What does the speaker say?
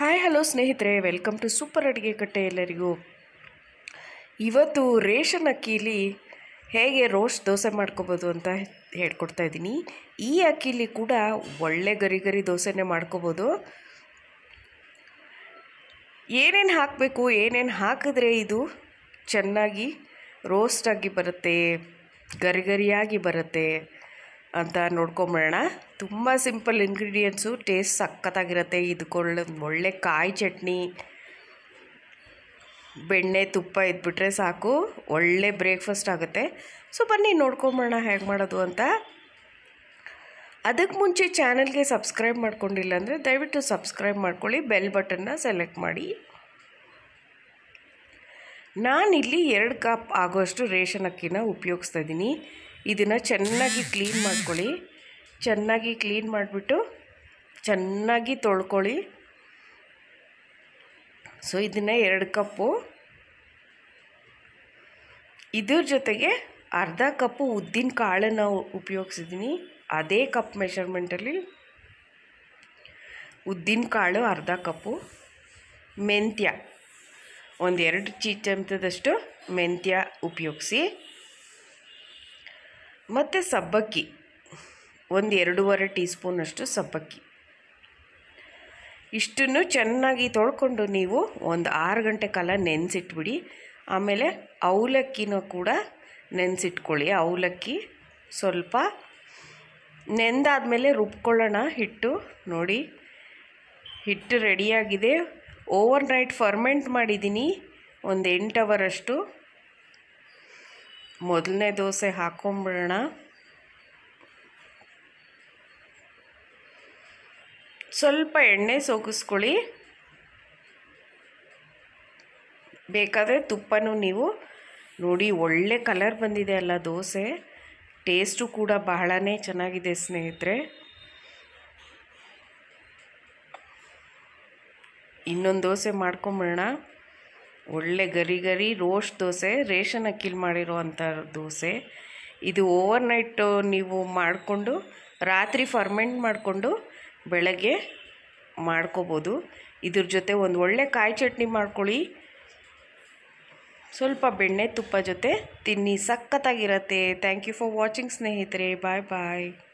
Hi, hello ಸ್ನೇಹಿತರೆ. Welcome to super ಅಡುಗೆ ಕಟ್ಟೆ ಎಲ್ಲರಿಗೂ. ಇವತ್ತು ರೇಷನ್ ಅಕ್ಕಿಲಿ ಹೇಗೆ ರೋಸ್ಟ್ ದೋಸೆ ಮಾಡ್ಕೋಬೋದು ಅಂತ ಹೇಳ್ಕೊಡ್ತಾ ಇದ್ದೀನಿ. ಈ ಅಕ್ಕಿಲಿ ಕೂಡ ಒಳ್ಳೆ ಗರಿ ಗರಿ ದೋಸೆನೇ ಮಾಡ್ಕೋಬೋದು. ಏನೇನು ಹಾಕಬೇಕು, ಏನೇನು ಹಾಕಿದ್ರೆ ಇದು ಚೆನ್ನಾಗಿ ರೋಸ್ಟಾಗಿ ಬರುತ್ತೆ ಗರಿಗರಿಯಾಗಿ ಬರುತ್ತೆ. ಅಂತ ನೋಡ್ಕೊಂಬಿಡೋಣ. ತುಂಬ ಸಿಂಪಲ್ ಇಂಗ್ರೀಡಿಯೆಂಟ್ಸು, ಟೇಸ್ಟ್ ಸಖತ್ತಾಗಿರುತ್ತೆ. ಇದ್ಕೊಳ್ಳೋದು ಒಳ್ಳೆ ಕಾಯಿ ಚಟ್ನಿ. ಬೆಣ್ಣೆ, ತುಪ್ಪ ಇದ್ಬಿಟ್ರೆ ಸಾಕು. ಒಳ್ಳೆ ಬ್ರೇಕ್ಫಾಸ್ಟ್ ಆಗುತ್ತೆ. ಸೊ, ಬನ್ನಿ ನೋಡ್ಕೊಂಬೋಣ ಹೇಗೆ ಮಾಡೋದು ಅಂತ. ಅದಕ್ಕೆ ಮುಂಚೆ ಚಾನಲ್ಗೆ ಸಬ್ಸ್ಕ್ರೈಬ್ ಮಾಡ್ಕೊಂಡಿಲ್ಲ ಅಂದರೆ ದಯವಿಟ್ಟು ಸಬ್ಸ್ಕ್ರೈಬ್ ಮಾಡ್ಕೊಳ್ಳಿ, ಬೆಲ್ ಬಟನ್ನ ಸೆಲೆಕ್ಟ್ ಮಾಡಿ. ನಾನಿಲ್ಲಿ ಎರಡು ಕಪ್ ಆಗೋಷ್ಟು ರೇಷನ್ ಅಕ್ಕಿನ ಉಪಯೋಗಿಸ್ತಾ ಇದ್ದೀನಿ. ಇದನ್ನು ಚೆನ್ನಾಗಿ ಕ್ಲೀನ್ ಮಾಡ್ಕೊಳ್ಳಿ. ಚೆನ್ನಾಗಿ ಕ್ಲೀನ್ ಮಾಡಿಬಿಟ್ಟು ಚೆನ್ನಾಗಿ ತೊಳ್ಕೊಳ್ಳಿ. ಸೊ ಇದನ್ನು ಎರಡು ಕಪ್ಪು. ಇದ್ರ ಜೊತೆಗೆ ಅರ್ಧ ಕಪ್ಪು ಉದ್ದಿನ ಕಾಳನ್ನು ಉಪಯೋಗಿಸಿದ್ದೀನಿ ಅದೇ ಕಪ್ ಮೆಷರ್ಮೆಂಟಲ್ಲಿ ಉದ್ದಿನ ಕಾಳು ಅರ್ಧ ಕಪ್ಪು. ಮೆಂತ್ಯ. ಒಂದೆರಡು ಚೀ ಚಮಚದಷ್ಟು ಮೆಂತ್ಯ ಉಪಯೋಗಿಸಿ. ಮತ್ತು ಸಬ್ಬಕ್ಕಿ. ಒಂದು ಎರಡೂವರೆ ಟೀ ಸ್ಪೂನಷ್ಟು ಸಬ್ಬಕ್ಕಿ. ಇಷ್ಟನ್ನು ಚೆನ್ನಾಗಿ ತೊಳ್ಕೊಂಡು ನೀವು ಒಂದು ಆರು ಗಂಟೆ ಕಾಲ ನೆನೆಸಿಟ್ಬಿಡಿ. ಆಮೇಲೆ ಅವಲಕ್ಕಿನೂ ಕೂಡ ನೆನೆಸಿಟ್ಕೊಳ್ಳಿ. ಅವಲಕ್ಕಿ ಸ್ವಲ್ಪ ನೆಂದಾದಮೇಲೆ ರುಬ್ಕೊಳ್ಳೋಣ ಹಿಟ್ಟು ನೋಡಿ. ಹಿಟ್ಟು ರೆಡಿಯಾಗಿದೆ. ಓವರ್ ನೈಟ್ ಫರ್ಮೆಂಟ್ ಮಾಡಿದ್ದೀನಿ. ಒಂದು ಎಂಟು ಅವರಷ್ಟು ಮೊದಲನೇ ದೋಸೆ ಹಾಕೊಂಬಿಡೋಣ. ಸ್ವಲ್ಪ ಎಣ್ಣೆ ಸೋಗಿಸ್ಕೊಳ್ಳಿ ಬೇಕಾದರೆ ತುಪ್ಪನೂ ನೀವು ನೋಡಿ, ಒಳ್ಳೆ ಕಲರ್ ಬಂದಿದೆ ಅಲ್ಲ ದೋಸೆ. ಟೇಸ್ಟು ಕೂಡ ಬಹಳನೇ ಚೆನ್ನಾಗಿದೆ ಸ್ನೇಹಿತರೆ. ಇನ್ನೊಂದು ದೋಸೆ ಮಾಡ್ಕೊಂಬಿಡೋಣ. ಒಳ್ಳೆ ಗರಿ ಗರಿ ರೋಸ್ಟ್ ದೋಸೆ, ರೇಷನ್ ಅಕ್ಕಿಲಿ ಮಾಡಿರೋ ಅಂಥ ದೋಸೆ. ಇದು ಓವರ್ ನೈಟ್ ನೀವು ಮಾಡಿಕೊಂಡು, ರಾತ್ರಿ ಫರ್ಮೆಂಟ್ ಮಾಡಿಕೊಂಡು, ಬೆಳಗ್ಗೆ ಮಾಡ್ಕೋಬೋದು. ಇದ್ರ ಜೊತೆ ಒಂದು ಒಳ್ಳೆ ಕಾಯಿ ಚಟ್ನಿ ಮಾಡ್ಕೊಳ್ಳಿ. ಸ್ವಲ್ಪ ಬೆಣ್ಣೆ ತುಪ್ಪ ಜೊತೆ ತಿನ್ನಿ. ಸಖತ್ತಾಗಿರತ್ತೆ. ಥ್ಯಾಂಕ್ ಯು ಫಾರ್ ವಾಚಿಂಗ್ ಸ್ನೇಹಿತರೆ. Bye bye